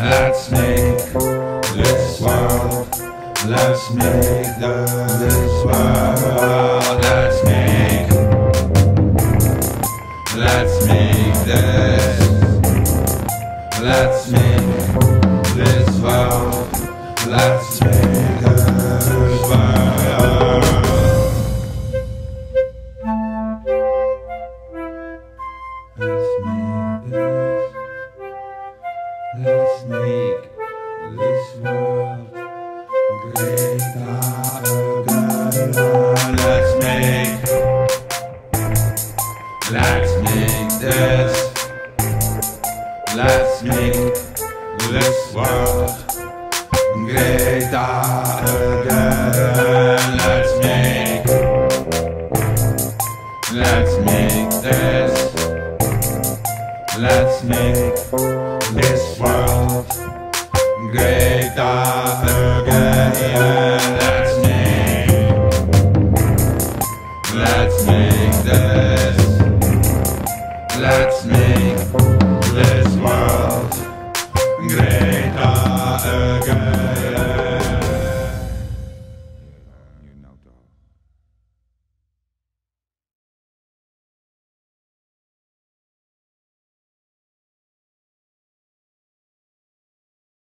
Let's make this world. Let's make the, this world. Let's make. Let's make this. Let's make this world. Let's make this world. Let's make this world great again. Let's make. Let's make this. Let's make this world great again. Let's make. Let's make this. Let's make this world greater again. Let's make, let's make this, let's make this world greater.